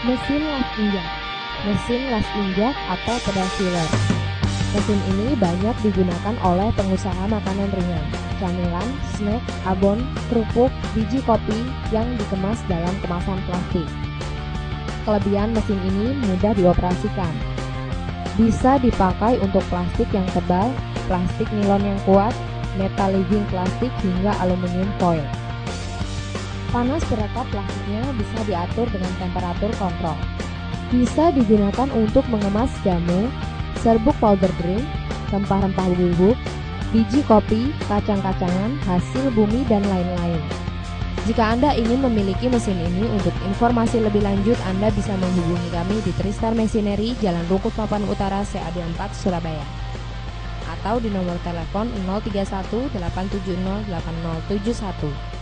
Mesin las injak Mesin las injak atau pedal filler Mesin ini banyak digunakan oleh pengusaha makanan ringan, camilan, snack, abon, kerupuk, biji kopi yang dikemas dalam kemasan plastik. Kelebihan mesin ini mudah dioperasikan. Bisa dipakai untuk plastik yang tebal, plastik nilon yang kuat, metal living plastik hingga aluminium foil. Panas berekap plastiknya bisa diatur dengan temperatur kontrol. Bisa digunakan untuk mengemas jamu, serbuk powder drink, rempah-rempah bubuk, biji kopi, kacang-kacangan, hasil bumi, dan lain-lain. Jika Anda ingin memiliki mesin ini untuk informasi lebih lanjut Anda bisa menghubungi kami di Tristar Machinery Jalan Rungkut Papan Utara CA24 Surabaya atau di nomor telepon 031 870 8071.